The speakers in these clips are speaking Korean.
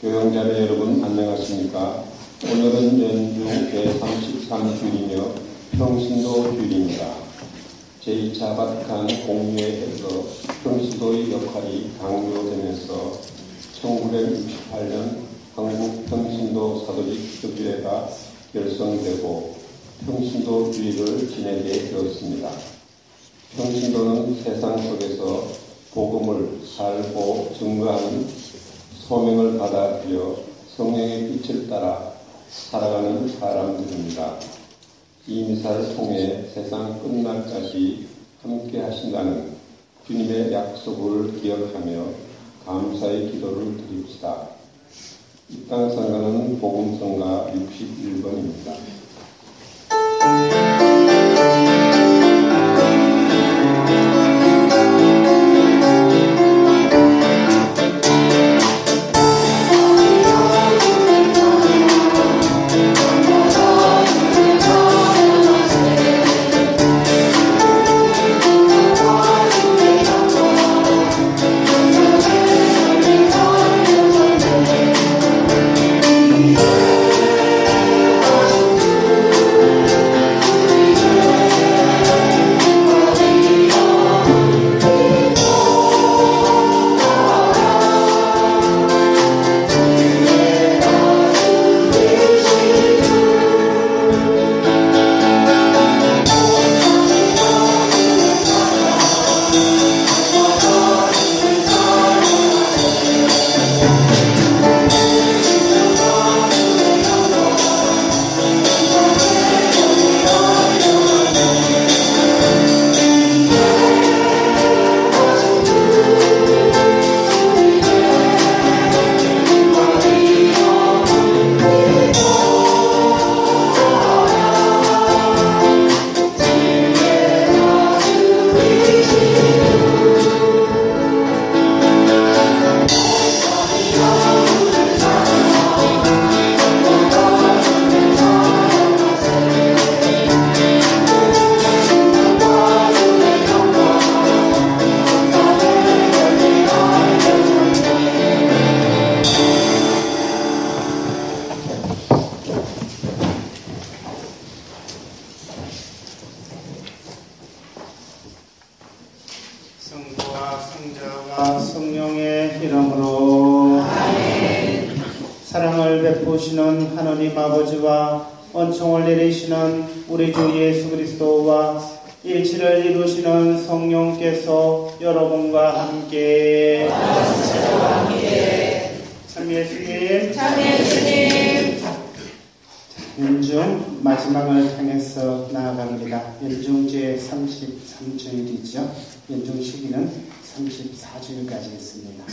교영자매 여러분 안녕하십니까? 오늘은 연중 제33주이며 평신도 주일입니다. 제2차 바티칸 공유회에서 평신도의 역할이 강조되면서 1968년 한국 평신도 사도직 교주회가 결성되고 평신도 주의를 지내게 되었습니다. 평신도는 세상 속에서 복음을 살고 증거하는 소명을 받아들여 성령의 빛을 따라 살아가는 사람들입니다. 이 미사를 통해 세상 끝날까지 함께 하신다는 주님의 약속을 기억하며 감사의 기도를 드립시다. 이땅 선가는 복음성가 61번입니다. 이름으로 사랑을 베푸시는 하나님 아버지와恩寵을 내리시는 우리 주 예수 그리스도와 일치를 이루시는 성령께서 여러분과 함께 참 예수님 연중 마지막을 향해서 나아갑니다. 연중제 33주일이죠. 연중 시기는 34주일까지 있습니다.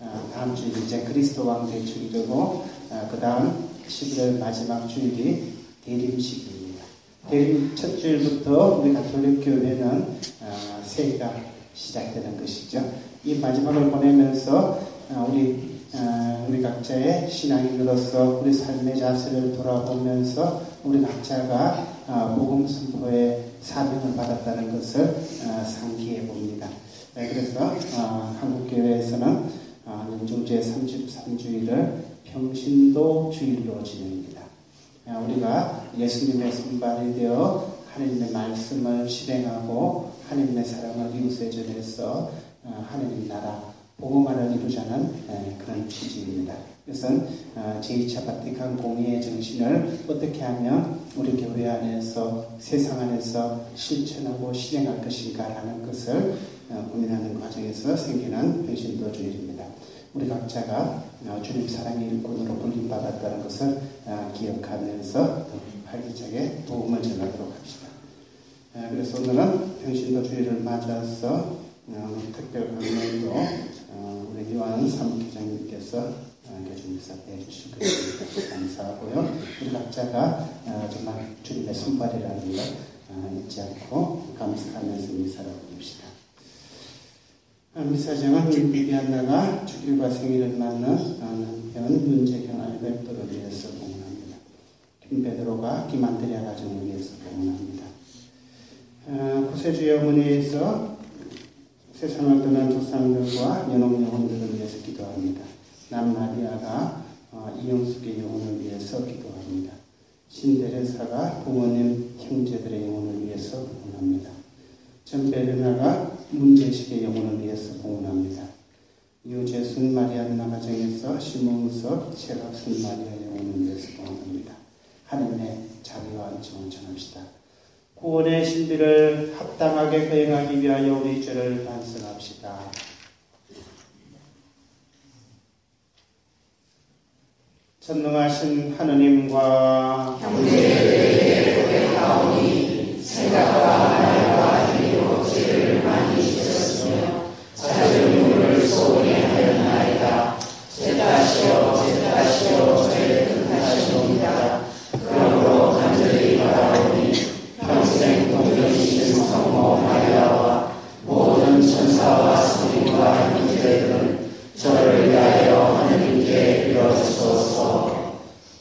아, 다음 주일 이제 그리스도 왕 대축이고 아, 그 다음 11월 마지막 주일이 대림식입니다. 대림 첫 주일부터 우리 가톨릭 교회는 아, 새해가 시작되는 것이죠. 이 마지막을 보내면서 아, 우리 아, 우리 각자의 신앙인으로서 우리 삶의 자세를 돌아보면서 우리 각자가 아, 복음 선포의 사명을 받았다는 것을 아, 상기해 봅니다. 네, 그래서 아, 한국 교회에서는 아, 연중 제 33주일을 평신도 주일로 지냅니다. 아, 우리가 예수님의 손발이 되어 하나님의 말씀을 실행하고 하나님의 사랑을 이웃에 전해서 아, 하나님 나라 복음화를 이루자는 에, 그런 취지입니다. 그것은 아, 제2차 바티칸 공의의 정신을 어떻게 하면 우리 교회 안에서 세상 안에서 실천하고 실행할 것인가라는 것을 어, 고민하는 과정에서 생겨난 평신도 주일입니다. 우리 각자가 어, 주님 사랑의 일꾼으로 불림받았다는 것을 어, 기억하면서 더 활기차게 도움을 전하도록 합시다. 에, 그래서 오늘은 평신도 주일을 맞아서 어, 특별 강론도 어, 우리 요한 사무기장님께서 어, 교주님께서 해주실 것입니다. 감사하고요. 우리 각자가 어, 정말 주님의 손발이라는 걸 어, 잊지 않고 감사하면서 미사를 올립시다. 어, 미사장은 비비안나가 주일과 생일을 맞는 어, 남편 문재경 알베르토를 위해서 공헌합니다. 김베드로가 김안드레아 가정을 위해서 공헌합니다. 어, 구세주의 어머니에서 세상을 떠난 조상들과 연옥 영혼들을 위해서 기도합니다. 남마리아가 어, 이영숙의 영혼을 위해서 기도합니다. 신데레사가 부모님 형제들의 영혼을 위해서 봉헌합니다. 전베르나가 문제식의 영혼을 위해서 봉헌합니다. 유재순 마리아 나가정에서 심웅석 최갑순 마리아 영혼을 위해서 봉헌합니다. 하나님의 자비와 안정을 전합시다. 구원의 신비를 합당하게 거행하기 위하여 우리 죄를 반성합시다. 전능하신 하느님과 형제들에게 고백하오니 생각과 죄다시오 죄다시오 죄를 뜻하시옵니다. 그러므로 간절히 바라오니 평생 동정이신 성모 마리아와 모든 천사와 성인과 형제들은 저를 위하여 하느님께 빌어주소서.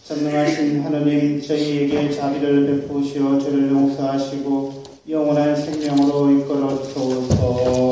전능하신 하느님 저희에게 자비를 베푸시어 죄를 용서하시고 영원한 생명으로 이끌어 주소서.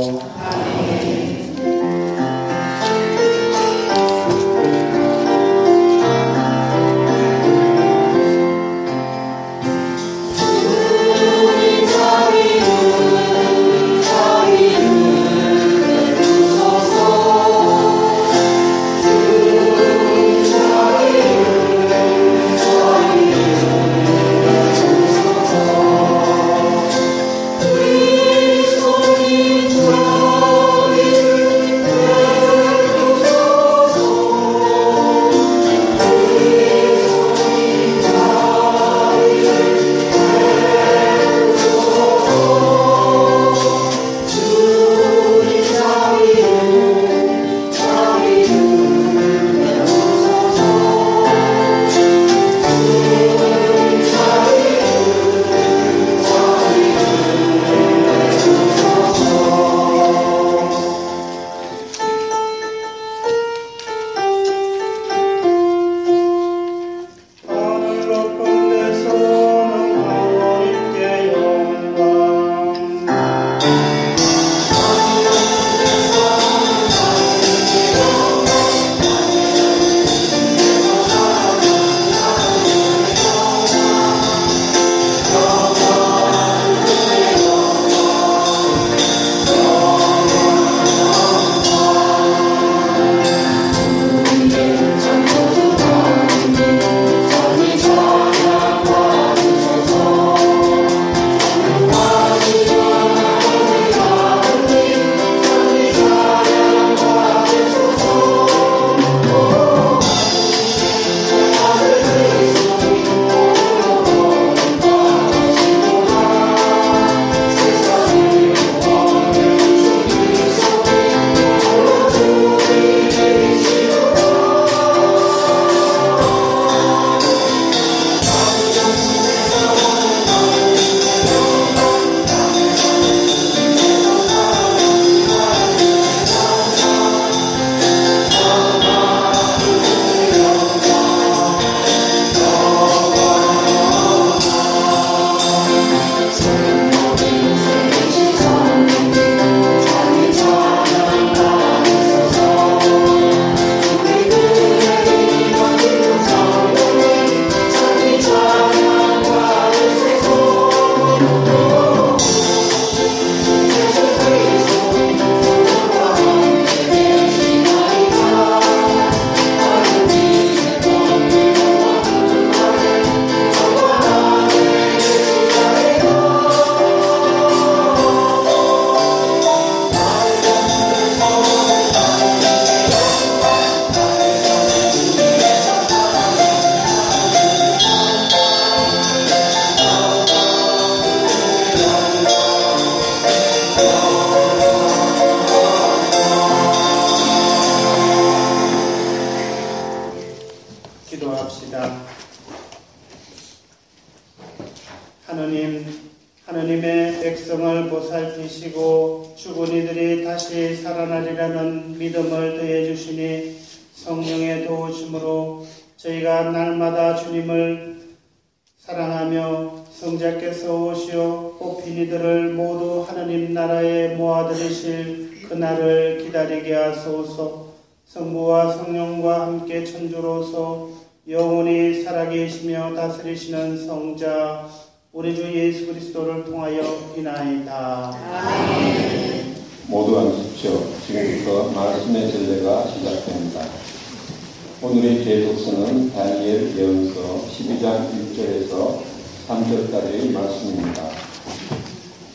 오늘의 제독서는 다니엘 예언서 12장 1절에서 3절까지의 말씀입니다.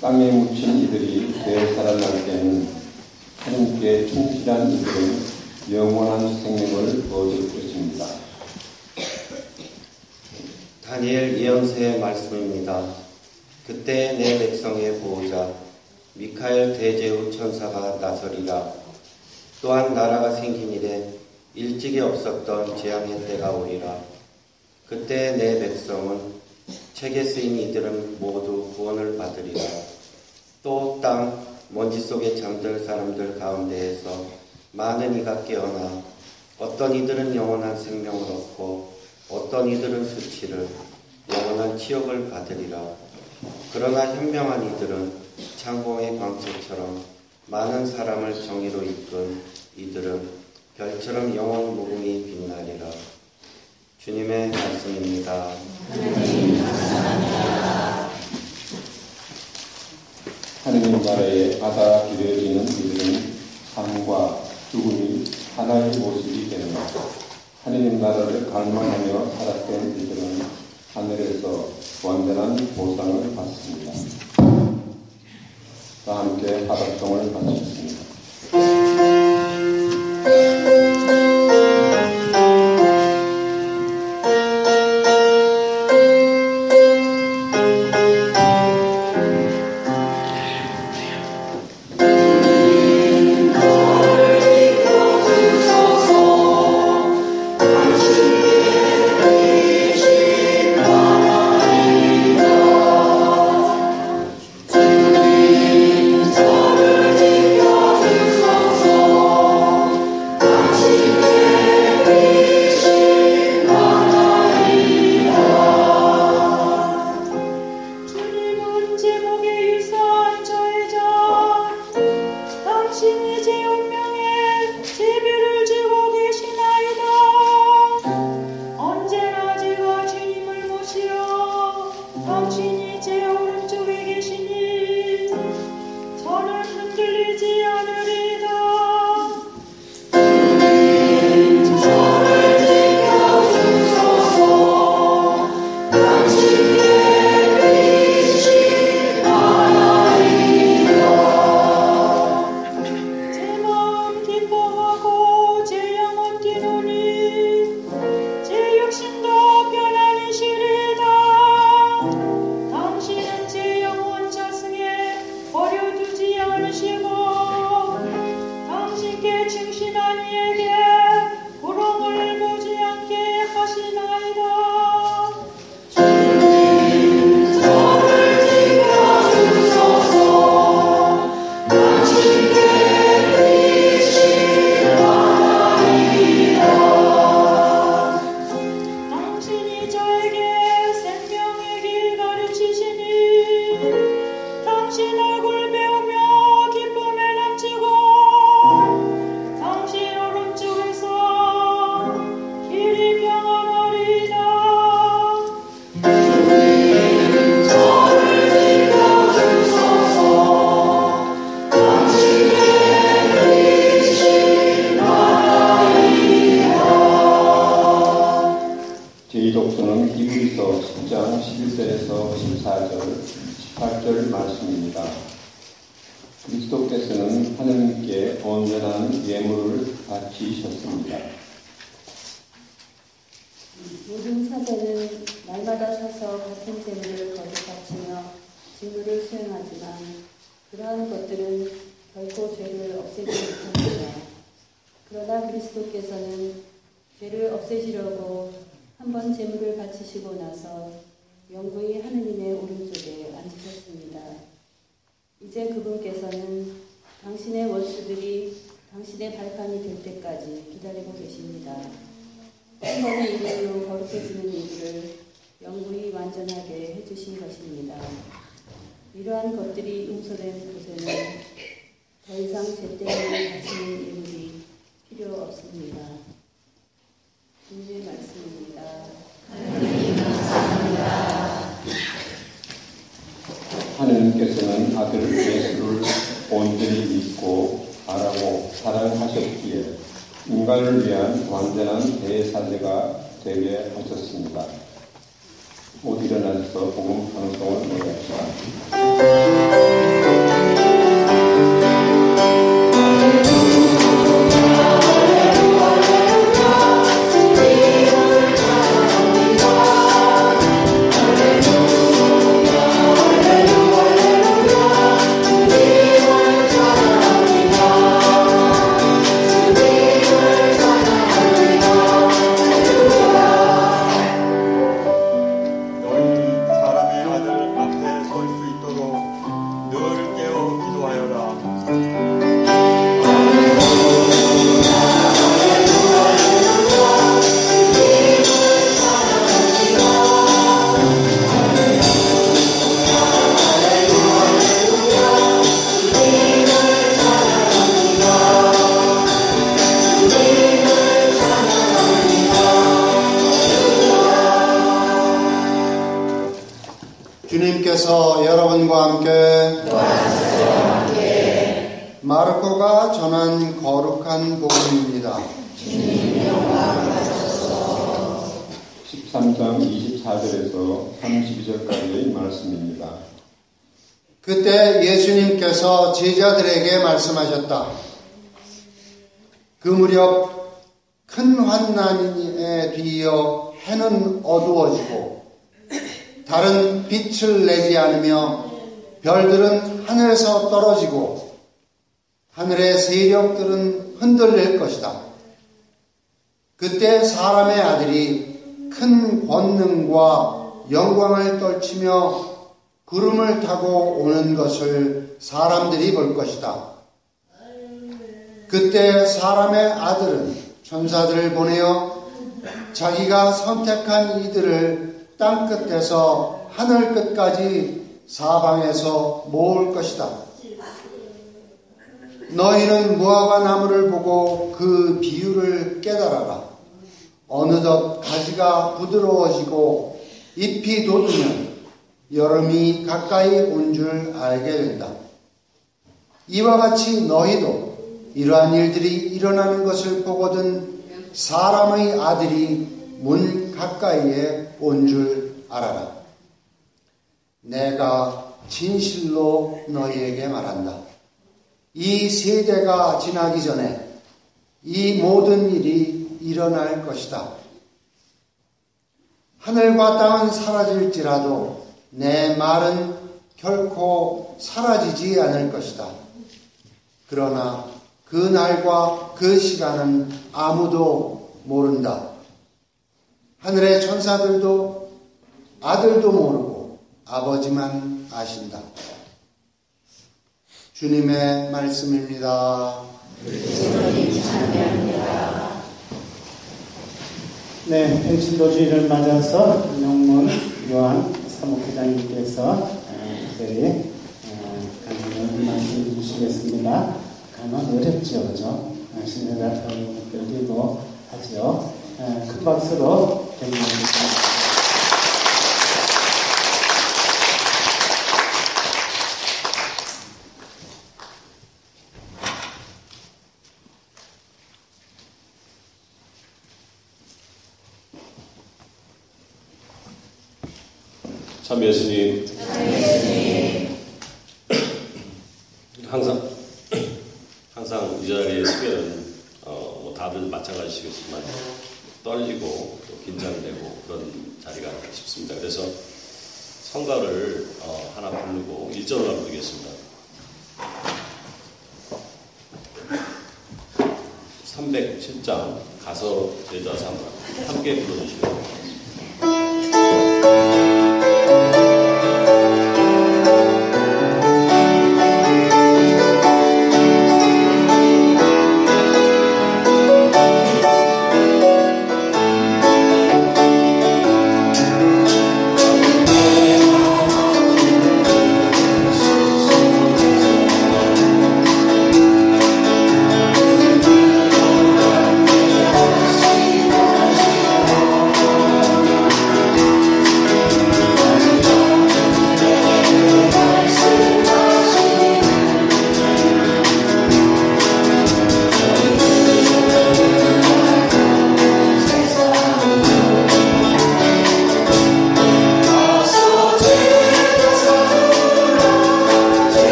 땅에 묻힌 이들이 되 살아날 때는 하나님께 충실한 이들은 영원한 생명을 얻을 것입니다. 다니엘 예언서의 말씀입니다. 그때 내 백성의 보호자 미카엘 대제후 천사가 나서리라. 또한 나라가 생긴 이래 일찍이 없었던 재앙의 때가 오리라. 그때 내 백성은 책에 쓰인 이들은 모두 구원을 받으리라. 또 땅 먼지 속에 잠들 사람들 가운데에서 많은 이가 깨어나 어떤 이들은 영원한 생명을 얻고 어떤 이들은 수치를 영원한 치욕을 받으리라. 그러나 현명한 이들은 창공의 광채처럼 많은 사람을 정의로 이끈 이들은 별처럼 영원 무궁히 빛나리라. 주님의 말씀입니다. 하느님 나라에 바다 기려지는 이들은 삶과 죽음이 하나의 모습이 되는 것. 하느님 나라를 갈망하며 살았던 이들은 하늘에서 완전한 보상을 받습니다. 다 함께 바닥성을 바쳤습니다. 주 말씀하셨다. 그 무렵 큰 환난에 뒤이어 해는 어두워지고 달은 빛을 내지 않으며 별들은 하늘에서 떨어지고 하늘의 세력들은 흔들릴 것이다. 그때 사람의 아들이 큰 권능과 영광을 떨치며 구름을 타고 오는 것을 사람들이 볼 것이다. 그때 사람의 아들은 천사들을 보내어 자기가 선택한 이들을 땅 끝에서 하늘 끝까지 사방에서 모을 것이다. 너희는 무화과 나무를 보고 그 비유를 깨달아라. 어느덧 가지가 부드러워지고 잎이 돋으면 여름이 가까이 온 줄 알게 된다. 이와 같이 너희도 이러한 일들이 일어나는 것을 보거든 사람의 아들이 문 가까이에 온 줄 알아라. 내가 진실로 너희에게 말한다. 이 세대가 지나기 전에 이 모든 일이 일어날 것이다. 하늘과 땅은 사라질지라도 내 말은 결코 사라지지 않을 것이다. 그러나 그 날과 그 시간은 아무도 모른다. 하늘의 천사들도 아들도 모르고 아버지만 아신다. 주님의 말씀입니다. 네, 평신도 주의를 맞아서 영문 요한 사목회장님께서 어, 특별히 어, 강연을 말씀 주시겠습니다. 강연 어렵죠, 그죠? 어, 신뢰가 들리고 하죠. 어, 큰 박수로 격려하겠습니다.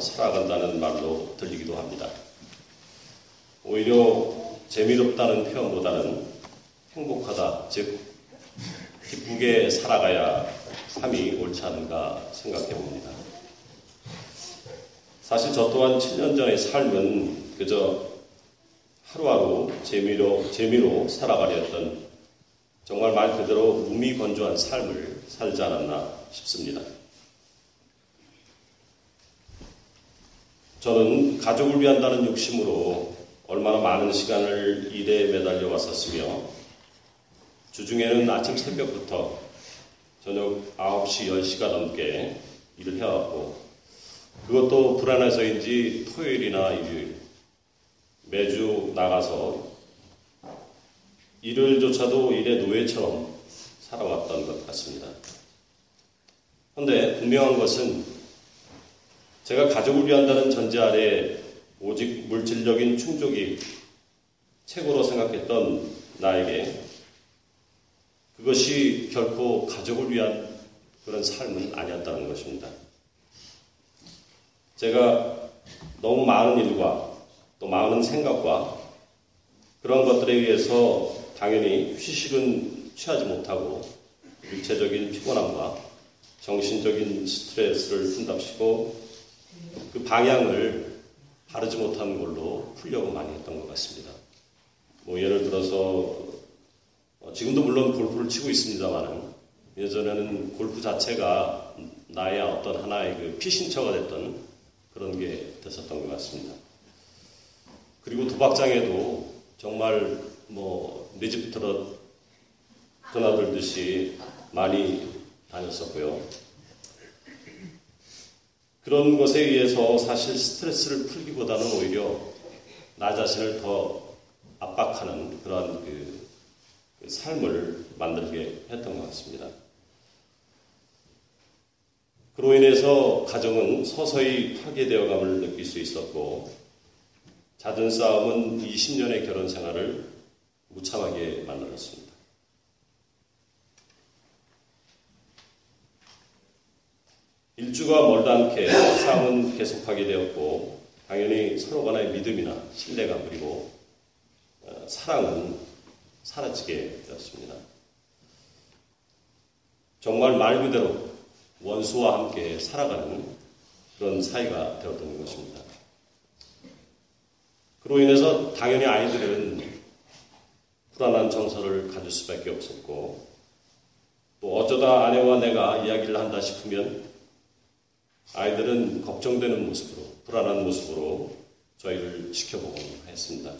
살아간다는 말로 들리기도 합니다. 오히려 재미롭다는 표현보다는 행복하다, 즉 기쁘게 살아가야 삶이 옳지 않은가 생각해 봅니다. 사실 저 또한 7년 전의 삶은 그저 하루하루 재미로, 재미로 살아가려 했던 정말 말 그대로 무미건조한 삶을 살지 않았나 싶습니다. 저는 가족을 위한다는 욕심으로 얼마나 많은 시간을 일에 매달려 왔었으며 주중에는 아침 새벽부터 저녁 9시, 10시가 넘게 일을 해왔고 그것도 불안해서인지 토요일이나 일요일 매주 나가서 일요일조차도 일의 노예처럼 살아왔던 것 같습니다. 그런데 분명한 것은 제가 가족을 위한다는 전제 아래 오직 물질적인 충족이 최고로 생각했던 나에게 그것이 결코 가족을 위한 그런 삶은 아니었다는 것입니다. 제가 너무 많은 일과 또 많은 생각과 그런 것들에 의해서 당연히 휴식은 취하지 못하고 육체적인 피곤함과 정신적인 스트레스를 푼답시고 그 방향을 바르지 못한 걸로 풀려고 많이 했던 것 같습니다. 뭐 예를 들어서 어, 지금도 물론 골프를 치고 있습니다만은 예전에는 골프 자체가 나의 어떤 하나의 그 피신처가 됐던 그런 게 됐었던 것 같습니다. 그리고 도박장에도 정말 뭐 내 집부터 드나들듯이 많이 다녔었고요. 그런 것에 의해서 사실 스트레스를 풀기보다는 오히려 나 자신을 더 압박하는 그러한 그, 그 삶을 만들게 했던 것 같습니다. 그로 인해서 가정은 서서히 파괴되어감을 느낄 수 있었고 잦은 싸움은 20년의 결혼 생활을 무참하게 만들었습니다. 일주가 멀다 않게 싸움은 계속하게 되었고 당연히 서로 간의 믿음이나 신뢰감 그리고 어, 사랑은 사라지게 되었습니다. 정말 말 그대로 원수와 함께 살아가는 그런 사이가 되었던 것입니다. 그로 인해서 당연히 아이들은 불안한 정서를 가질 수밖에 없었고 또 어쩌다 아내와 내가 이야기를 한다 싶으면 아이들은 걱정되는 모습으로 불안한 모습으로 저희를 지켜보곤 했습니다.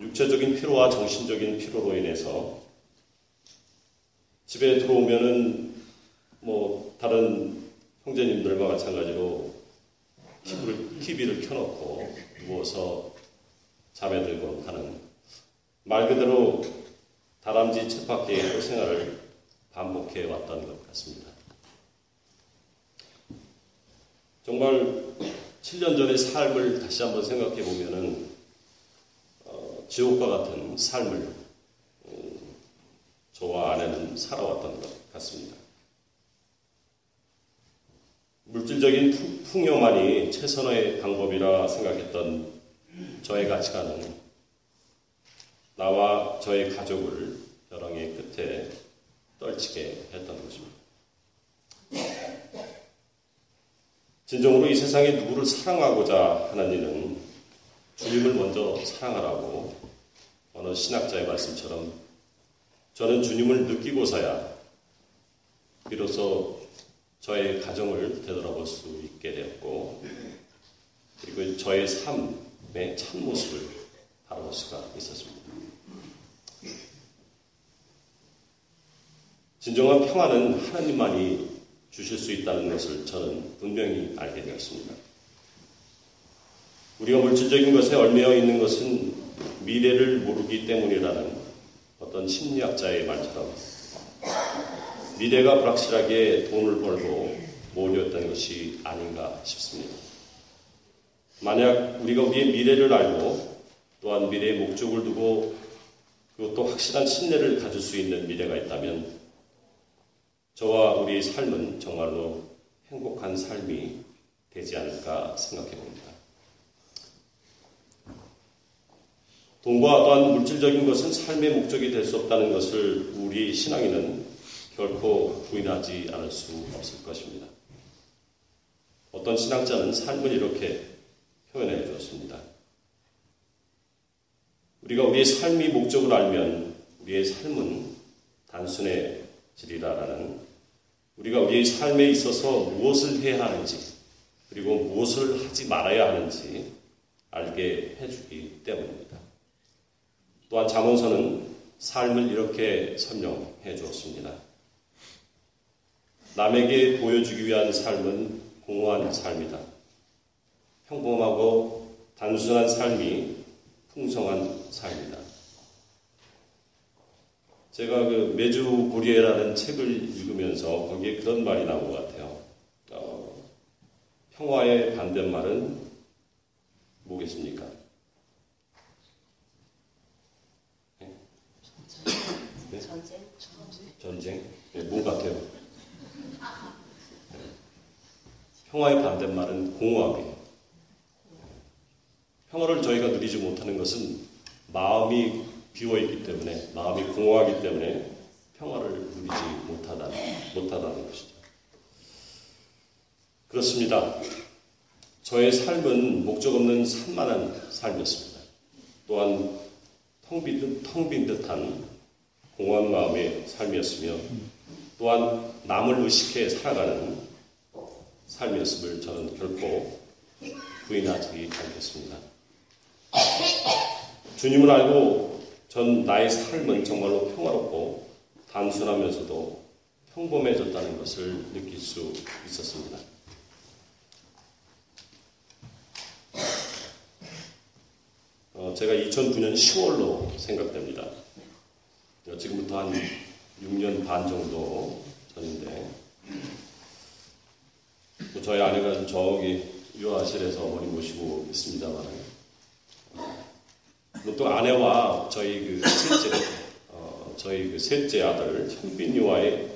육체적인 피로와 정신적인 피로로 인해서 집에 들어오면은 뭐 다른 형제님들과 마찬가지로 TV를, TV를 켜놓고 누워서 잠에 들곤 하는 말 그대로 다람쥐 쳇바퀴의 생활을 반복해 왔던 것 같습니다. 정말 7년 전의 삶을 다시 한번 생각해 보면은 어, 지옥과 같은 삶을 음, 저와 아내는 살아왔던 것 같습니다. 물질적인 풍요만이 최선의 방법이라 생각했던 저의 가치관은 나와 저의 가족을 벼랑의 끝에 떨치게 했던 것입니다. 진정으로 이 세상에 누구를 사랑하고자 하는 이는 주님을 먼저 사랑하라고 어느 신학자의 말씀처럼 저는 주님을 느끼고서야 비로소 저의 가정을 되돌아볼 수 있게 되었고 그리고 저의 삶의 참모습을 바라볼 수가 있었습니다. 진정한 평화는 하나님만이 주실 수 있다는 것을 저는 분명히 알게 되었습니다. 우리가 물질적인 것에 얽매여 있는 것은 미래를 모르기 때문이라는 어떤 심리학자의 말처럼 미래가 불확실하게 돈을 벌고 모으려던 것이 아닌가 싶습니다. 만약 우리가 우리의 미래를 알고 또한 미래의 목적을 두고 그것도 확실한 신뢰를 가질 수 있는 미래가 있다면 저와 우리의 삶은 정말로 행복한 삶이 되지 않을까 생각해 봅니다. 돈과 또한 물질적인 것은 삶의 목적이 될 수 없다는 것을 우리 신앙인은 결코 부인하지 않을 수 없을 것입니다. 어떤 신학자는 삶을 이렇게 표현해 주었습니다. 우리가 우리의 삶이 목적을 알면 우리의 삶은 단순해지리라라는 우리가 우리의 삶에 있어서 무엇을 해야 하는지 그리고 무엇을 하지 말아야 하는지 알게 해주기 때문입니다. 또한 잠언서는 삶을 이렇게 설명해 주었습니다. 남에게 보여주기 위한 삶은 공허한 삶이다. 평범하고 단순한 삶이 풍성한 삶이다. 제가 그 매주 고리에라는 책을 읽으면서 거기에 그런 말이 나온 것 같아요. 어, 평화의 반대말은 뭐겠습니까? 네? 네? 전쟁? 전쟁? 네, 뭐 같아요? 네. 평화의 반대말은 공허함이에요. 평화를 저희가 누리지 못하는 것은 마음이 비워있기 때문에, 마음이 공허하기 때문에 평화를 누리지 못하다는, 못하다는 것이죠. 그렇습니다. 저의 삶은 목적 없는 산만한 삶이었습니다. 또한 텅빈, 텅빈 듯한 공허한 마음의 삶이었으며 또한 남을 의식해 살아가는 삶이었음을 저는 결코 부인하지 않겠습니다. 주님을 알고 전 나의 삶은 정말로 평화롭고 단순하면서도 평범해졌다는 것을 느낄 수 있었습니다. 어, 제가 2009년 10월로 생각됩니다. 어, 지금부터 한 6년 반 정도 전인데, 뭐 저희 아내가 저기 유아실에서 어머니 모시고 있습니다만, 또 아내와 저희 그 셋째, 어, 저희 그 셋째 아들 현빈이와의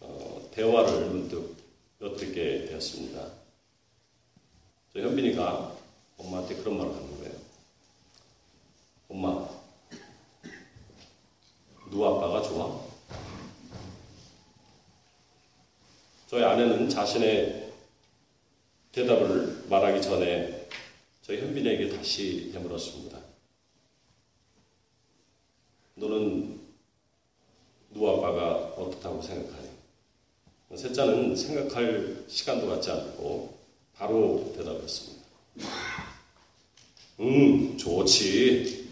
어, 대화를 문득 엿듣게 되었습니다. 저 현빈이가 엄마한테 그런 말을 하는 거예요. 엄마, 누 아빠가 좋아? 저희 아내는 자신의 대답을 말하기 전에 저희 현빈에게 다시 되물었습니다. 너는 누 아빠가 어떻다고 생각하니? 셋째는 생각할 시간도 갖지 않고 바로 대답했습니다. 음, 좋지.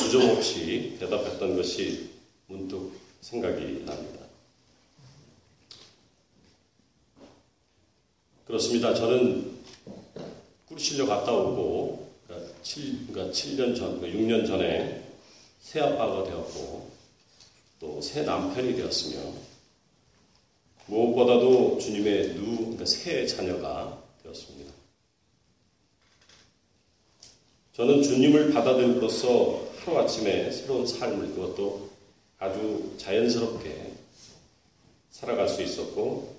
주저없이 대답했던 것이 문득 생각이 납니다. 그렇습니다. 저는 꿀실려 갔다 오고, 7, 그러니까 7년 전, 그러니까 6년 전에 새 아빠가 되었고, 또 새 남편이 되었으며, 무엇보다도 주님의 누, 그러니까 새 자녀가 되었습니다. 저는 주님을 받아들임으로써 하루아침에 새로운 삶을 그것도 아주 자연스럽게 살아갈 수 있었고,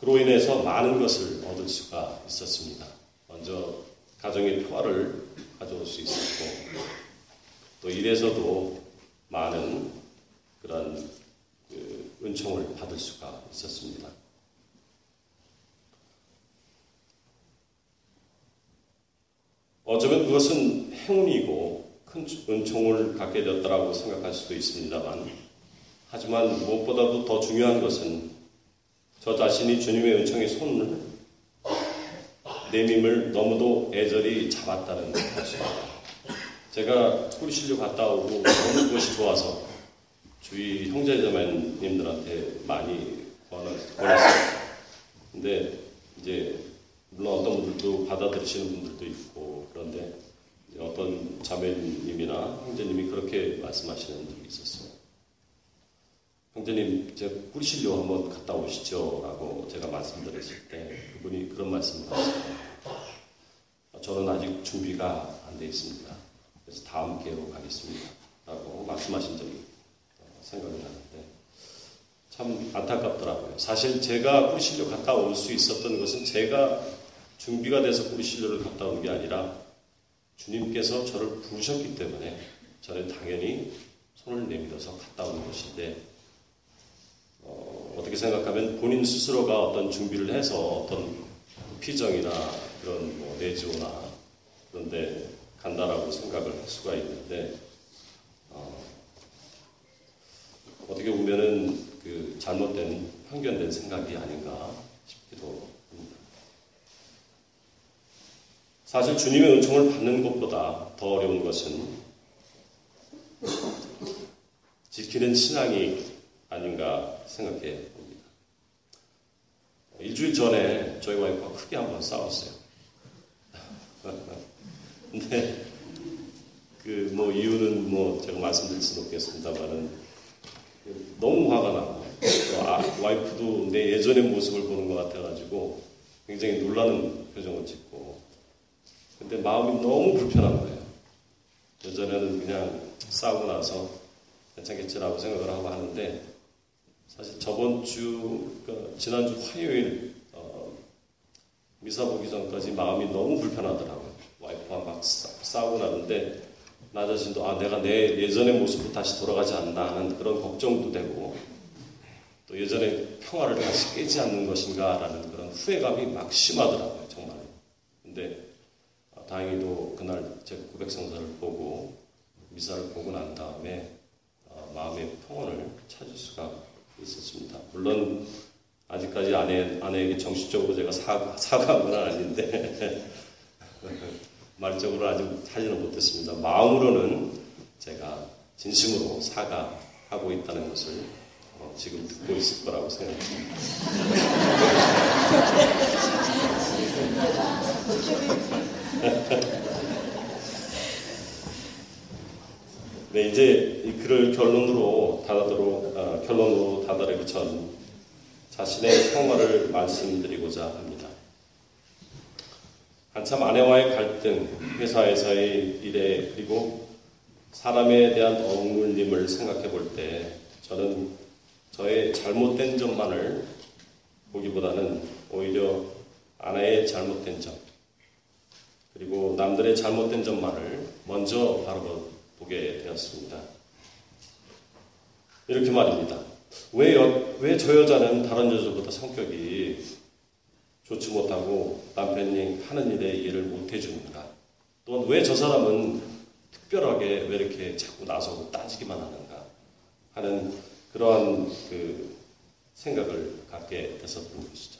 그로 인해서 많은 것을 얻을 수가 있었습니다. 먼저 가정의 평화를 가져올 수 있었고, 또 일에서도 많은 그런 그 은총을 받을 수가 있었습니다. 어쩌면 그것은 행운이고 큰 은총을 갖게 되었다라고 생각할 수도 있습니다만, 하지만 무엇보다도 더 중요한 것은 저 자신이 주님의 은총의 손을 내밈을 너무도 애절히 잡았다는 것입니다. 제가 뿌리실려 갔다 오고 너무 그것이 좋아서 주위 형제자매님들한테 많이 권했어요. 근데 이제 물론 어떤 분들도 받아들이시는 분들도 있고 그런데 어떤 자매님이나 형제님이 그렇게 말씀하시는 분이 있었어요. 형제님, 제가 뿌리실려 한번 갔다 오시죠. 라고 제가 말씀드렸을 때 그분이 그런 말씀을 하시더라고요. 저는 아직 준비가 안 돼 있습니다. 그래서 다음 기회로 가겠습니다. 라고 말씀하신 적이 생각이 납니다. 참 안타깝더라고요. 사실 제가 뿌리실려 갔다 올 수 있었던 것은 제가 준비가 돼서 뿌리실려를 갔다 온 게 아니라 주님께서 저를 부르셨기 때문에 저는 당연히 손을 내밀어서 갔다 온 것인데 어, 떻게 생각하면 본인 스스로가 어떤 준비를 해서 어떤 피정이나 그런 뭐 내지오나 그런데 간다라고 생각을 할 수가 있는데 어, 어떻게 보면은 그 잘못된 편견된 생각이 아닌가 싶기도 합니다. 사실 주님의 은총을 받는 것보다 더 어려운 것은 지키는 신앙이 아닌가 생각해 봅니다. 일주일 전에 저희 와이프가 크게 한번 싸웠어요. 근데 그 뭐 이유는 뭐 제가 말씀드릴 수는 없겠습니다만은 너무 화가 나고 아, 와이프도 내 예전의 모습을 보는 것 같아가지고 굉장히 놀라는 표정을 짓고 근데 마음이 너무 불편한 거예요. 예전에는 그냥 싸우고 나서 괜찮겠지라고 생각을 하고 하는데 사실 저번 주 그러니까 지난주 화요일 어, 미사 보기 전까지 마음이 너무 불편하더라고요. 와이프와 막 싸우고 나는데 나 자신도 아 내가 내 예전의 모습으로 다시 돌아가지 않나 하는 그런 걱정도 되고 또 예전의 평화를 다시 깨지 않는 것인가라는 그런 후회감이 막 심하더라고요 정말. 근데 아, 다행히도 그날 제 고백 성사를 보고 미사를 보고 난 다음에 어, 마음의 평온을 찾을 수가 있었습니다. 물론 아직까지 아내 아내에게 정신적으로 제가 사, 사과한 건 아닌데 말적으로 아직 하지는 못했습니다. 마음으로는 제가 진심으로 사과하고 있다는 것을 어, 지금 듣고 있을 거라고 생각합니다. 네, 이제 이 글을 결론으로 다다도록 어, 결론으로 다다르기 전 자신의 평화를 말씀드리고자 합니다. 한참 아내와의 갈등, 회사에서의 일에 그리고 사람에 대한 억눌림을 생각해 볼 때 저는 저의 잘못된 점만을 보기보다는 오히려 아내의 잘못된 점 그리고 남들의 잘못된 점만을 먼저 바라보 게 되었습니다. 이렇게 말입니다. 왜, 왜 저 여자는 다른 여자보다 성격이 좋지 못하고 남편이 하는 일에 이해를 못 해주는가? 또한 왜 저 사람은 특별하게 왜 이렇게 자꾸 나서고 따지기만 하는가? 하는 그러한 그 생각을 갖게 됐었던 것이죠.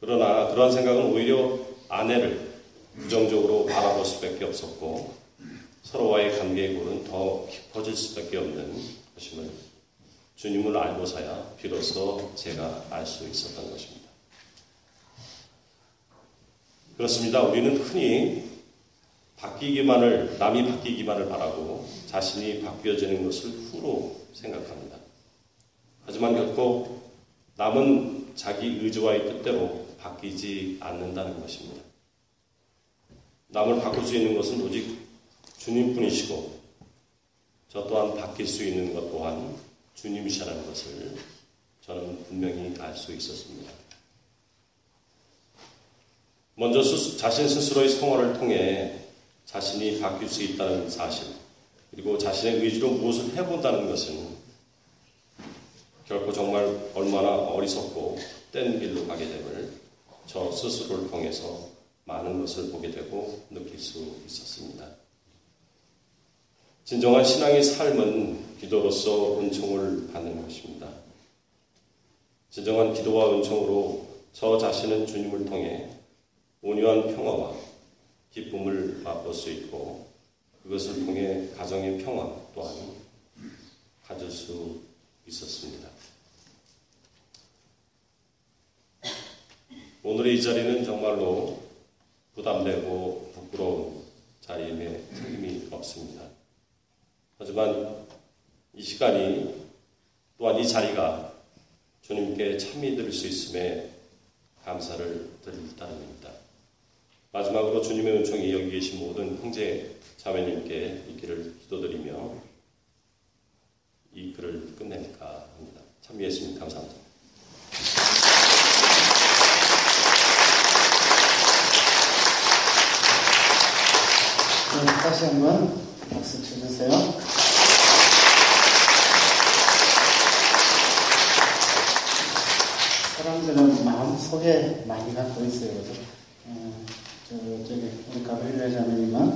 그러나 그러한 생각은 오히려 아내를 부정적으로 바라볼 수밖에 없었고 서로와의 관계의 골은 더 깊어질 수밖에 없는 것임을 주님을 알고서야 비로소 제가 알 수 있었던 것입니다. 그렇습니다. 우리는 흔히 바뀌기만을, 남이 바뀌기만을 바라고 자신이 바뀌어지는 것을 후로 생각합니다. 하지만 결코 남은 자기 의지와의 뜻대로 바뀌지 않는다는 것입니다. 남을 바꿀 수 있는 것은 오직 주님뿐이시고 저 또한 바뀔 수 있는 것 또한 주님이시라는 것을 저는 분명히 알 수 있었습니다. 먼저 자신 스스로의 성화를 통해 자신이 바뀔 수 있다는 사실, 그리고 자신의 의지로 무엇을 해본다는 것은 결코 정말 얼마나 어리석고 뗀 길로 가게 됨을 저 스스로를 통해서 많은 것을 보게 되고 느낄 수 있었습니다. 진정한 신앙의 삶은 기도로서 은총을 받는 것입니다. 진정한 기도와 은총으로 저 자신은 주님을 통해 온유한 평화와 기쁨을 맛볼 수 있고 그것을 통해 가정의 평화 또한 가질 수 있었습니다. 오늘의 이 자리는 정말로 부담되고 부끄러운 자리임에 틀림이 없습니다. 하지만 이 시간이 또한 이 자리가 주님께 참미 드릴 수 있음에 감사를 드릴 따름입니다. 마지막으로 주님의 은총이 여기 계신 모든 형제 자매님께 있기를 기도드리며 이 글을 끝내니까 합니다. 참여했습니다. 감사합니다. 다시 한번 박수 쳐주세요. 사람들은 마음속에 많이 갖고 있어요. 그죠? 어, 저, 저기, 우리 가브리엘 자매님은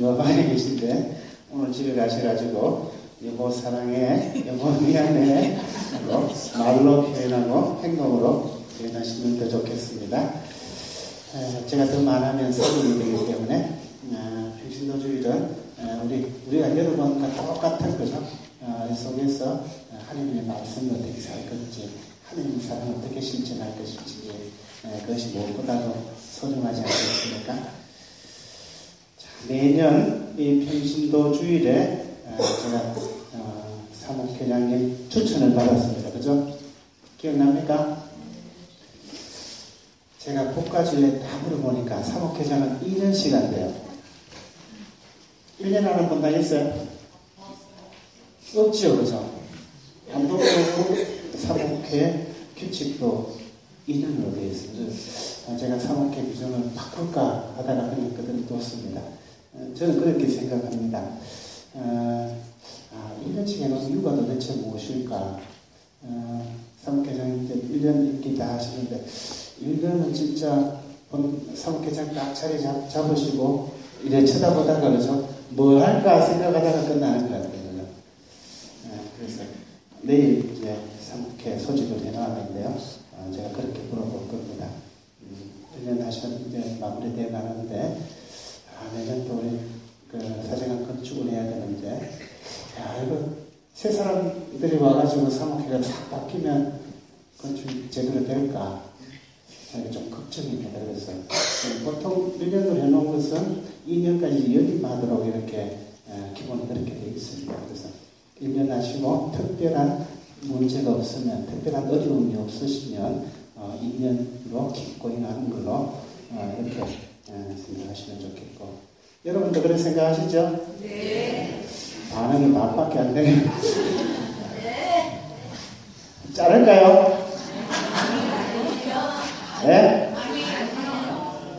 요방에 계신데, 오늘 집에 가셔가지고, 여보 사랑해, 여보 미안해, 말로 표현하고 행동으로 표현하시면 더 좋겠습니다. 에, 제가 더 말하면 서름이 되기 때문에, 어, 평신도주의는 어, 우리, 우리가 여러분과 똑같은 거죠. 어, 이 속에서 어, 하나님의 말씀을 어떻게 살 건지, 하나님의 사랑을 어떻게 실천할 것인지, 에, 그것이 무엇보다도 소중하지 않겠습니까? 자, 매년 이 평신도 주일에 어, 제가 어, 사목회장님 추천을 받았습니다. 그죠? 기억납니까? 제가 국가주일에 다 물어보니까 사목회장은 2년씩 한대요. 1년 하는 분다 있어요? 없지요, 그죠? 감독도 사목회 규칙도 2년으로 되어 있습니다. 아, 제가 사목회 규정을 바꿀까 하다가 그냥 그대로 뒀습니다. 어, 저는 그렇게 생각합니다. 어, 아, 1년씩 해놓은 이유가 도대체 무엇일까? 어, 사목회장님 때 1년 임기 다 하시는데 1년은 진짜 사목회장 딱 자리 잡, 잡으시고 이래 쳐다보다가 그러죠. 뭘 할까 생각하다가 끝나는 것 같아요. 어, 그래서 내일 이제 사목회 소집을 해나가는데요. 어, 제가 그렇게 물어볼 겁니다. 음, 1년 하시면 이제 마무리되어 가는데 아, 내년 또 우리 그 사정한 건축을 해야 되는데 야 이거 새 사람들이 와가지고 사목회가 싹 바뀌면 건축 제대로 될까 아, 좀 걱정입니다. 그래서 보통 1년을 해놓은 것은 2년까지 연임하도록 이렇게 어, 기본이 그렇게 되어 있습니다. 그래서 1년 하시고 특별한 문제가 없으면 특별한 어려움이 없으시면 어, 2년으로 기꺼이 하는 걸로 어, 이렇게 어, 생각하시면 좋겠고 여러분도 그런 생각하시죠? 네. 반응이 반밖에 안 되네요. 네. 자를까요? 네?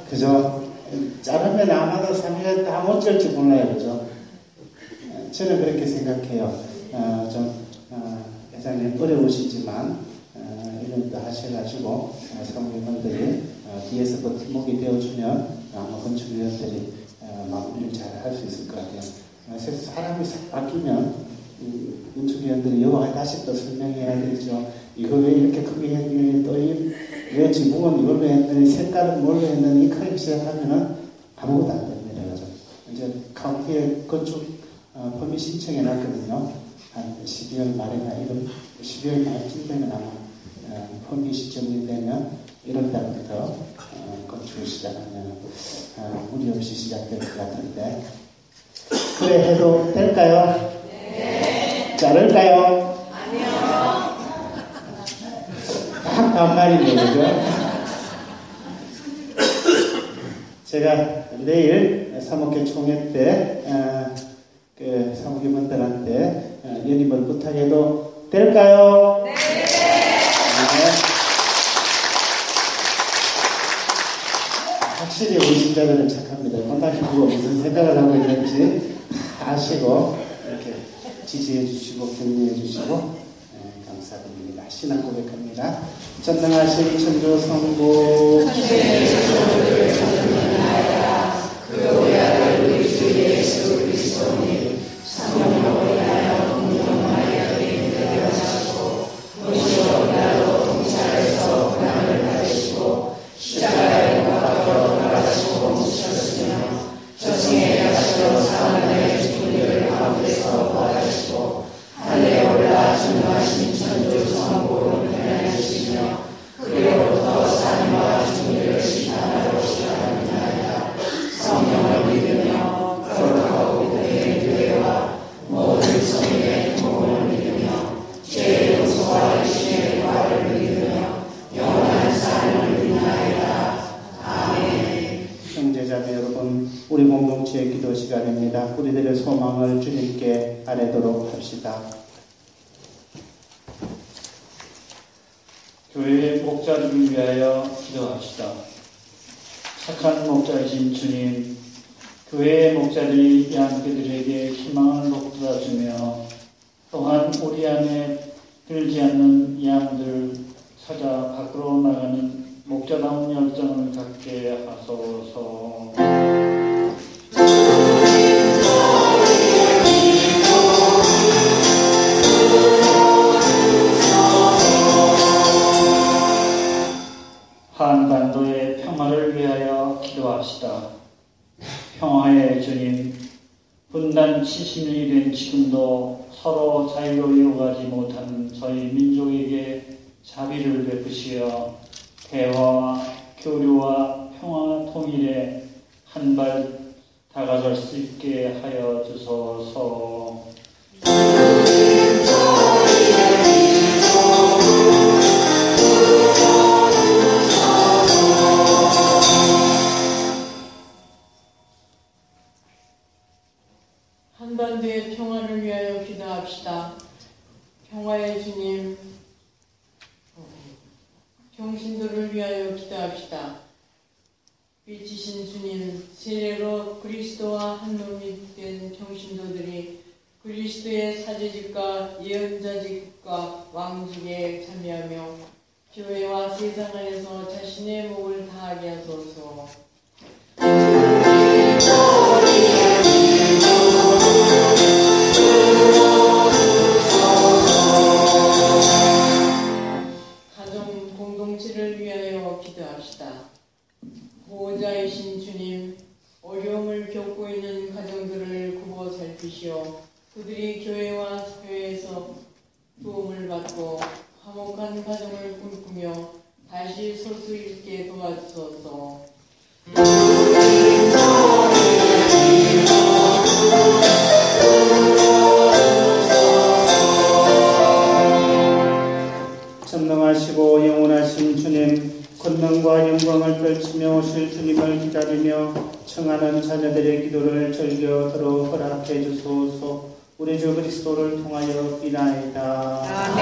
그죠? 자르면 아마도 3년 다못 절지 몰라요. 그죠? 저는 그렇게 생각해요. 어, 좀, 어, 회장님 어려우시지만, 어, 이런 거 하셔가지고, 어, 사모님들이 어, 뒤에서 버팀목이 되어주면 아마 건축위원들이 어, 마무리를 잘 할 수 있을 것 같아요. 어, 사람이 싹 바뀌면, 음, 건축위원들이 여와가 다시 또 설명해야 되죠. 이거 왜 이렇게 크게 했니? 또 이, 왜 지붕은 이걸로 했느니, 색깔은 뭘로 했느니, 크게 시작하면은 아무것도 안 됩니다. 그죠? 이제 카운티에 건축 어, 퍼밋 신청해 놨거든요. 한 12월 말이나 1월, 12월 말쯤 되면 아마 어, 퍼밋이 정리되면 1월 달부터 어, 건축을 시작하면 어, 무리 없이 시작될 것 같은데 그래 해도 될까요? 네. 자를까요? 딱 반말이네요, 그죠? 제가 내일 사목회 총회 때, 어, 그 사목회원들한테 어, 연임을 부탁해도 될까요? 네. 네. 확실히 우리 신자들은 착합니다. 건당신부가 무슨 생각을 하고 있는지 아시고 이렇게 지지해 주시고 격려해 주시고 네, 감사드립니다. 신앙 고백합니다. 전능하신 천주 성부. 그의 아들 우리 주 예수 그리스도님 마음을 주님께 아뢰도록 합시다. 교회의 목자들을 위하여 기도합시다. 착한 목자이신 주님, 교회의 목자들이 양떼들에게 희망을 북돋아주며 또한 우리 안에 들지 않는 양들 찾아 밖으로 나가는 목자다운 열정을 갖게 하소서. 평화의 주님, 분단 70년이 된 지금도 서로 자유로 이어가지 못하는 저희 민족에게 자비를 베푸시어 대화와 교류와 평화 통일에 한 발 다가설 수 있게 하여 주소서. 합시다. 평화의 주님, 경신도를 위하여 기도합시다. 빛이신 주님, 세례로 그리스도와 한 몸이 된 경신도들이 그리스도의 사제직과 예언자직과 왕직에 참여하며 교회와 세상 안에서 자신의 목을 다하게 하소서. 그들이 교회와 사회에서 도움을 받고 화목한 가정을 꿈꾸며 다시 설수 있게 도와주소서. 전능하시고 영원하신 주님, 권능과 영광을 펼치며 오실 주님을 기다리며 청하는 자녀들의 기도를 절교토록 허락해 주소서. 우리 주 그리스도를 통하여 비나이다.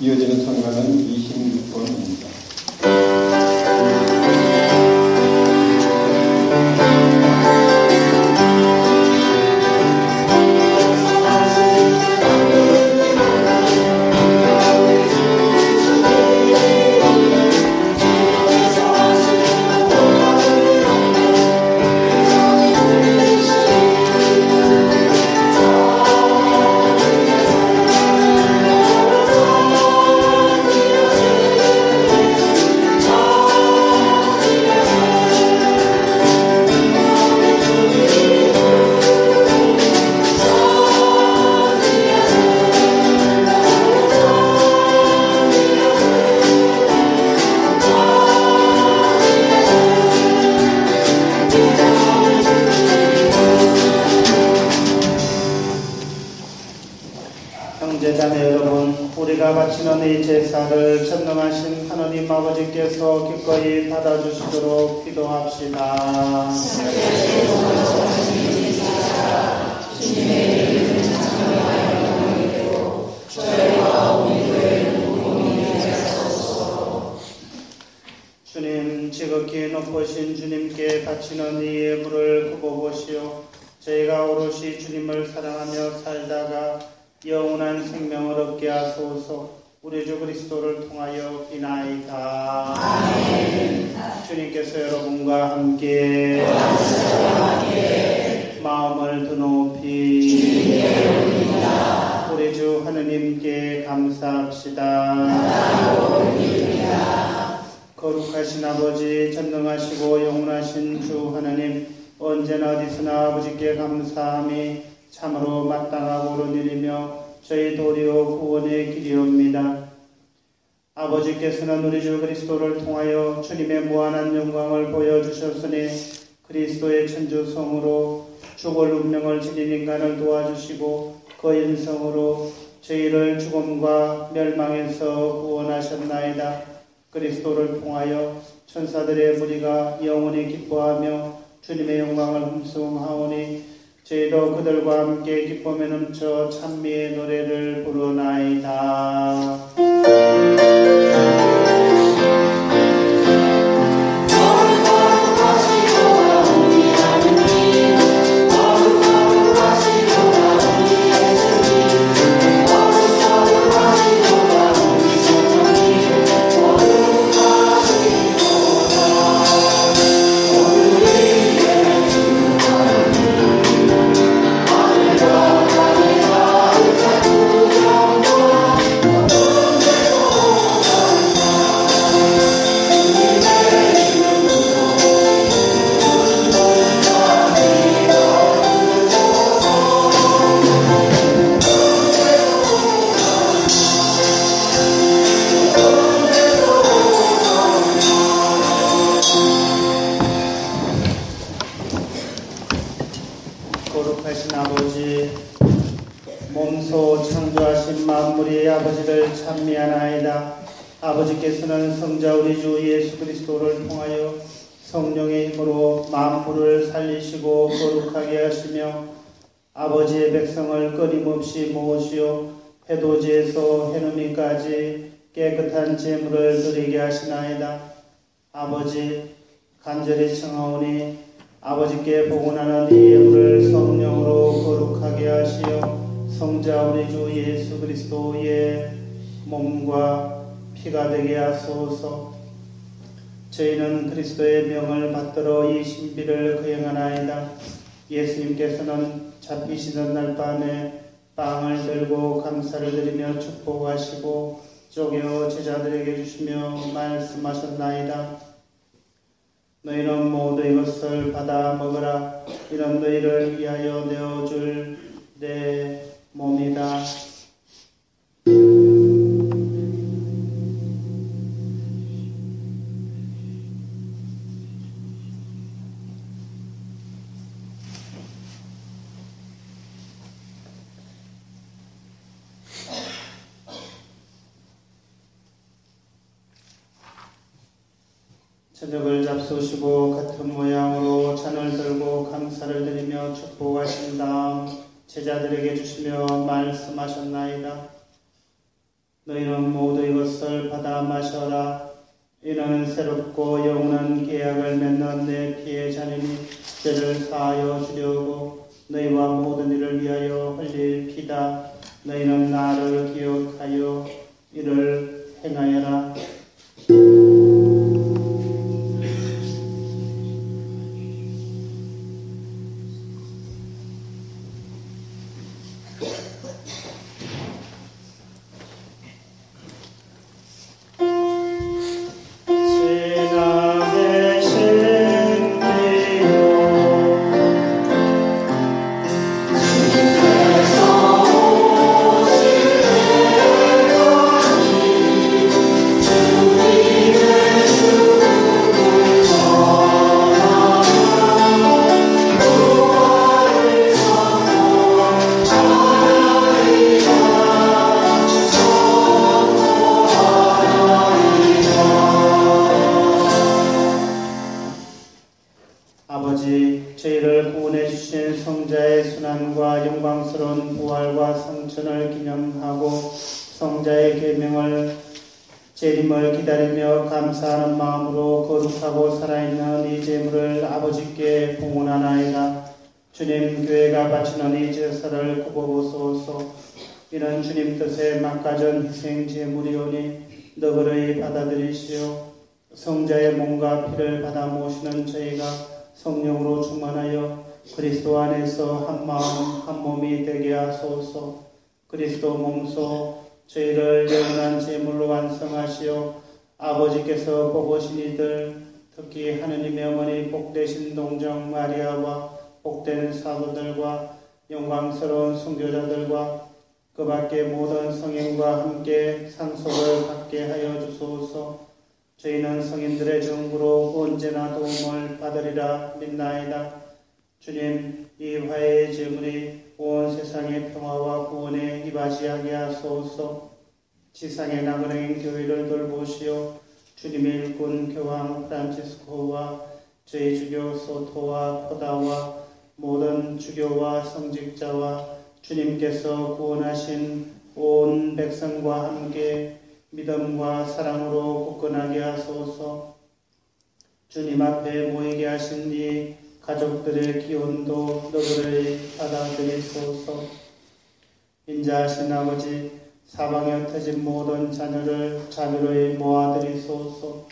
이어지는 성가는 26번입니다. 맺는 내 피해자님이 죄를 사하여 주려고 너희와 모든 일을 위하여 흘릴 피다. 너희는 나를 기억하여 이를 행하여라. 너그러이 받아들이소서. 인자하신 아버지 사방에 흩어진 모든 자녀를 자녀로이 모아들이소서.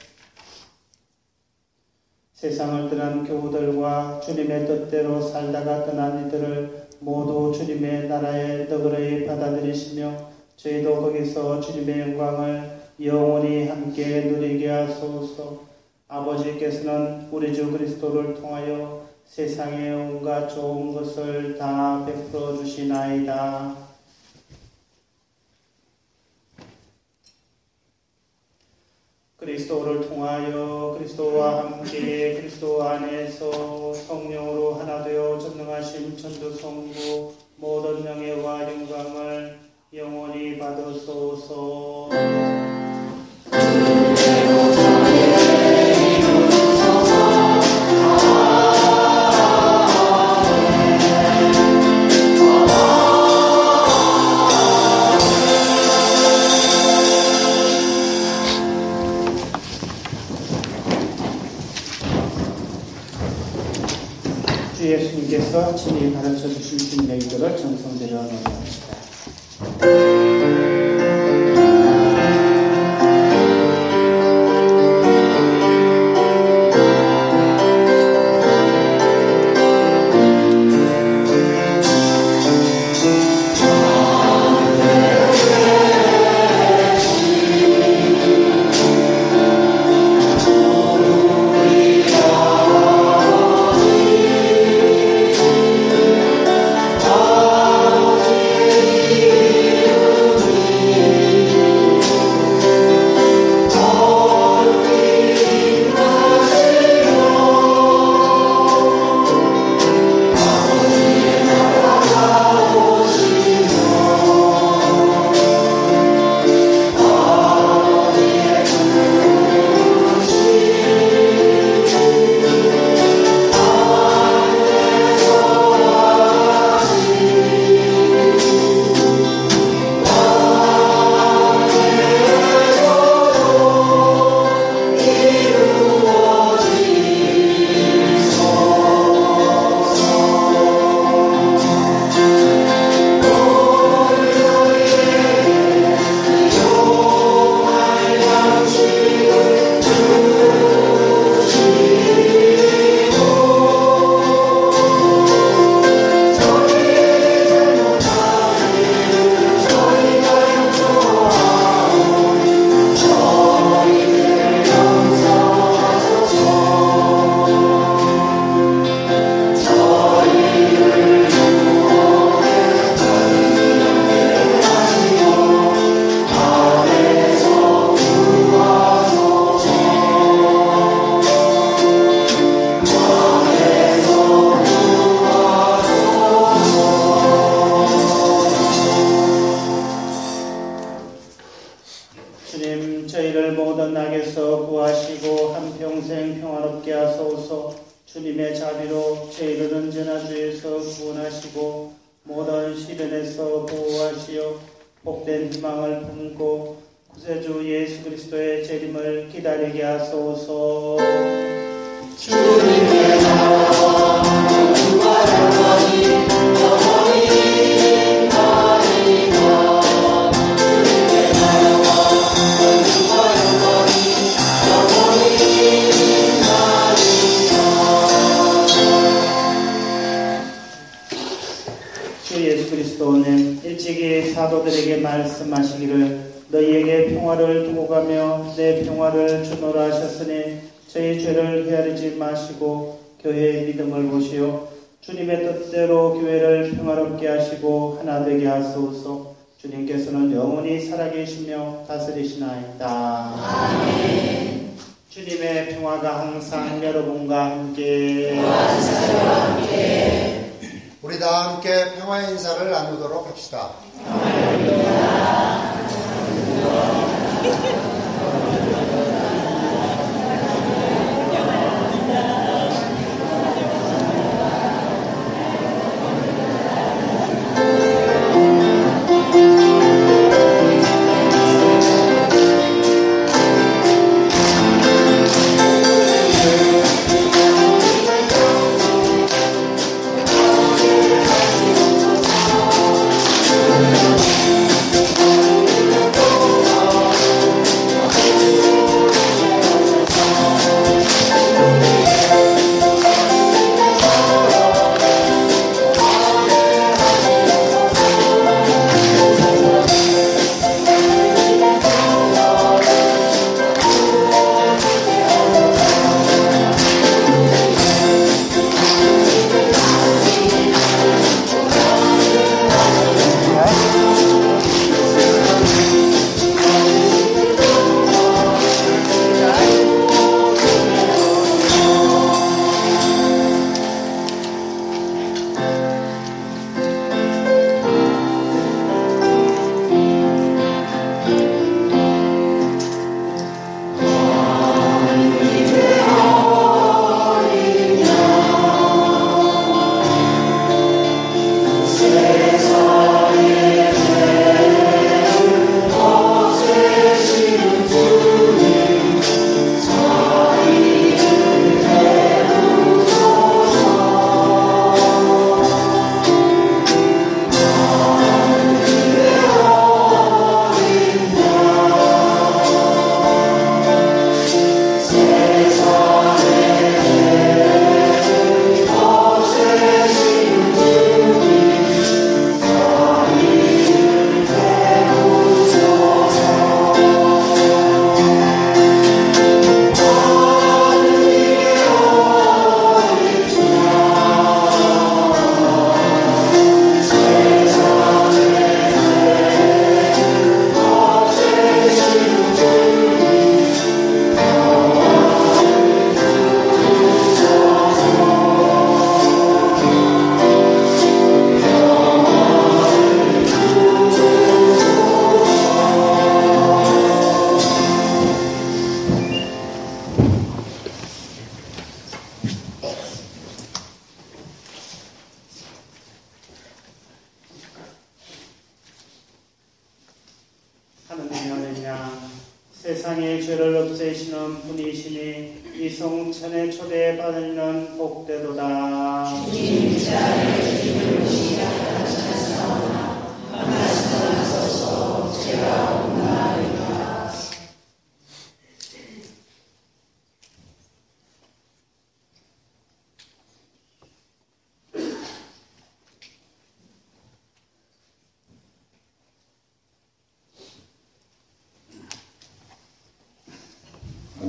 세상을 떠난 교우들과 주님의 뜻대로 살다가 떠난 이들을 모두 주님의 나라에 너그러이 받아들이시며 저희도 거기서 주님의 영광을 영원히 함께 누리게 하소서. 아버지께서는 우리 주 그리스도를 통하여 세상의 온갖 좋은 것을 다 베풀어 주시나이다. 그리스도를 통하여 그리스도와 함께 그리스도 안에서 성령으로 하나 되어 전능하신 천주 성부 모든 명예와 영광을 영원히 받으소서. 예수님께서 친히 가르쳐 주신 뒷얘기들을 정성대로 논의합시다.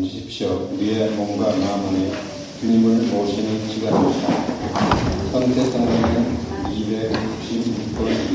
주십시오. 우리의 몸과 마음에 주님을 모시는 시간입니다. 선대 성경은 296권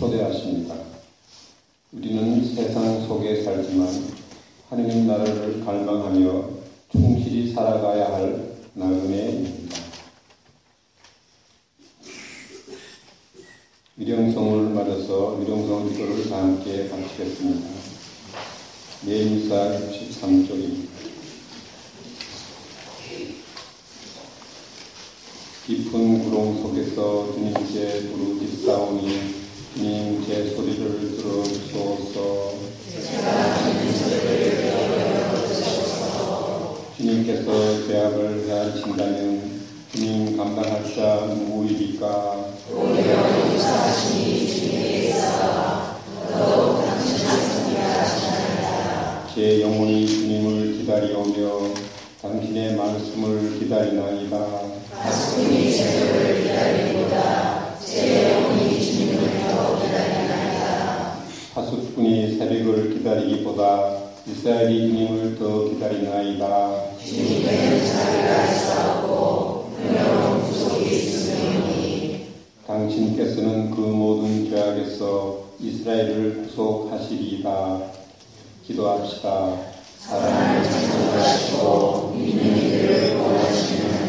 초대하십니다. 우리는 세상 속에 살지만 하느님 나라를 갈망하며 충실히 살아가야 할 나그네입니다. 위령성을 맞아서 위령성 기도를 다 함께 바치겠습니다. 예미사 63쪽입니다. 깊은 구름 속에서 주님께 부르짖사오니 주님제 소리를 들어주소서. 주님께서 제약을 헤아리신다면 주님 감당할 자 누구이리까 오히려 용서하시니 주님께 있어 더욱 당신을 제 영혼이 주님을 기다리오며 당신의 말씀을 기다리나이다. 가슴이 죄를 이거를 기다리기보다 이스라엘이 주님을 더 기다리나이다. 주님께는 자리가 있사하고 분명한 구속이 있으니 당신께서는 그 모든 죄악에서 이스라엘을 구속하시리이다. 기도합시다. 사랑을 창조하시고 믿는 이들을 구하시는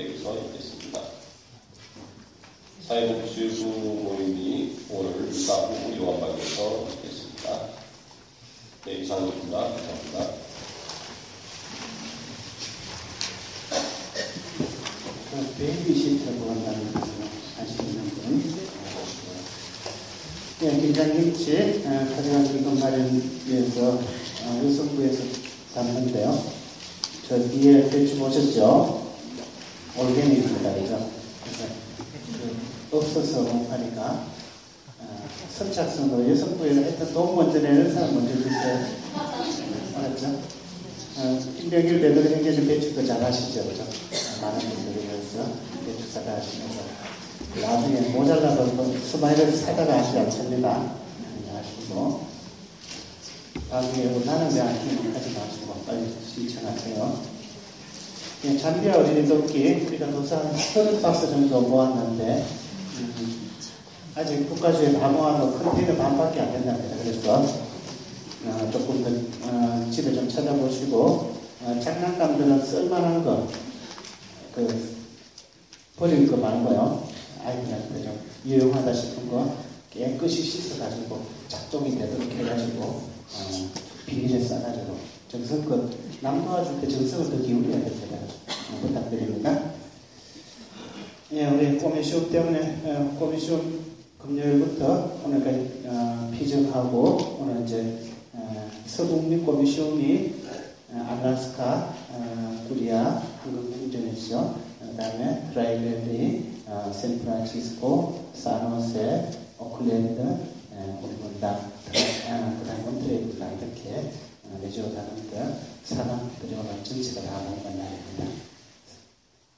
댁에서 있겠습니다. 사회복지부 모임이 오늘 이사 후 요한방에서 있겠습니다. 네, 이상입니다. 감사합니다. 그 베이비시터로 한다는 분 네, 김장김치 어, 기금 마련 위해서 어, 여성부에서 담는데요. 저 뒤에 배추 보셨죠? 올게닉입니다. 그죠? 그래서 그 없어서 못 파니까 어, 선착순으로 여성부에서 했던 돈 먼저 내는 사람 먼저 주세요. 알았죠? 어, 김병일 배들 행제는 배추도 잘 하시죠? 그죠? 어, 많은 분들이 그래서 배추 사다 하시면서 나중에 모자라도 뭐 스마일을 사다가 하지 않습니다. 하시고 나중에 나는 왜안 하지 마시고 빨리 신청하세요. 예, 잠비아 어린이 돕기 우리가 도산 30박스 정도 모았는데 음, 아직 국가주의 다 모아도 컨테이너 반밖에 안 된답니다. 그래서 어, 조금 더 어, 집에 좀 찾아보시고 어, 장난감들은 쓸만한 거, 그 버릴 거 말고요. 아이들한테 좀 유용하다 싶은 거 깨끗이 씻어가지고 작동이 되도록 해가지고 어, 비닐에 싸가지고 정성껏 남 도와줄 때 정성을 더 기울여야 됩니다. 어, 부탁드립니다. 예, 우리 꼬미시움 때문에 어, 꼬미시움 금요일부터 오늘까지 어, 피정하고 오늘 이제 어, 서북미 꼬미시움이 어, 알라스카, 어, 코리아, 한국 행정이죠. 그 다음에 드라이벨리, 어, 샌프란시스코, 산호세, 오클랜드, 에, 우리 문당, 어, 그 다음에 몬트레이블라 이렇게 어, 내주어 가는데 사람들이 오늘 전체가 다 모이는 날입니다.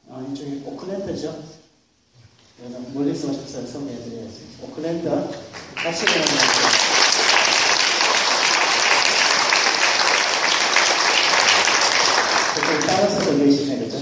어, 이쪽이 오클랜드죠. 멀리서 오셨어요. 소개해드려야지. 오클랜드, 가는 그걸 따라서도 계시네, 그죠?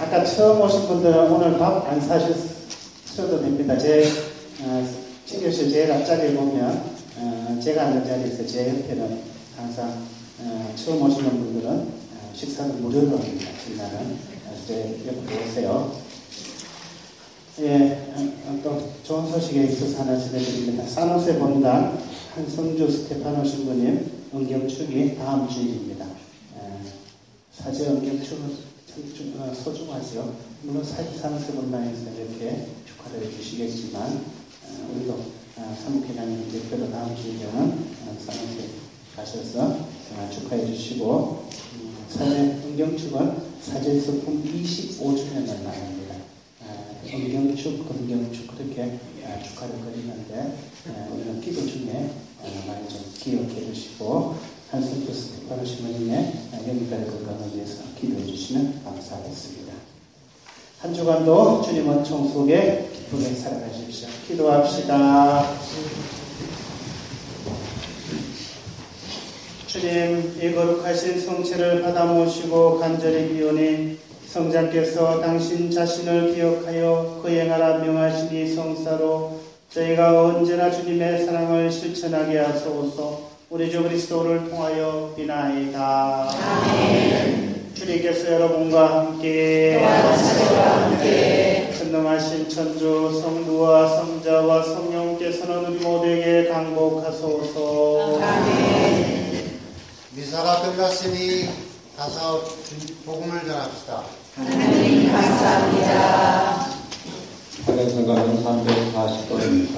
아까 처음 오신 분들은 오늘 밥 안 사셔도 됩니다. 제 어, 친교실 제일 앞자리에 보면 어, 제가 앉은 자리에서 제 옆에는 항상 어, 처음 오시는 분들은 어, 식사는 무료로 합니다. 이날은 제 옆으로 오세요. 예, 어, 또 좋은 소식에 있어서 하나 전해드립니다. 산호세 본당 한성주 스테파노 신부님 은경축이 다음 주일입니다. 예, 사제 은경축은 참 어, 소중하죠. 물론 사지 산호세 본당에서 이렇게 축하를 해주시겠지만 어, 우리도 어, 사무회장님 대표로 다음 주일에는 어, 산호세 가셔서 어, 축하해 주시고 음, 사제 은경축은 사제 소품 25주년을 맞습니다. 은경축, 금경축 그렇게 아, 축하를 드리는데 아, 우리는 기도 중에 아, 많이 좀 기억해 주시고 한성도 스테파노 시모님의 영달의 건강을 위해서 기도해 주시면 감사하겠습니다. 한 주간도 주님 은총 속에 기쁘게 살아가십시오. 기도합시다. 주님, 이 거룩하신 성체를 받아 모시고 간절히 비오니 성자께서 당신 자신을 기억하여 그 행하라 명하시니 성사로 저희가 언제나 주님의 사랑을 실천하게 하소서 우리 주 그리스도를 통하여 비나이다. 주님께서 여러분과 함께. 천능하신 천주 성부와 성자와 성령께서는 우리 모두에게 강복하소서. 미사가 끝났으니 가서 복음을 전합시다. 하나님 감사합니다. 하나님 감사합니다 340번입니다.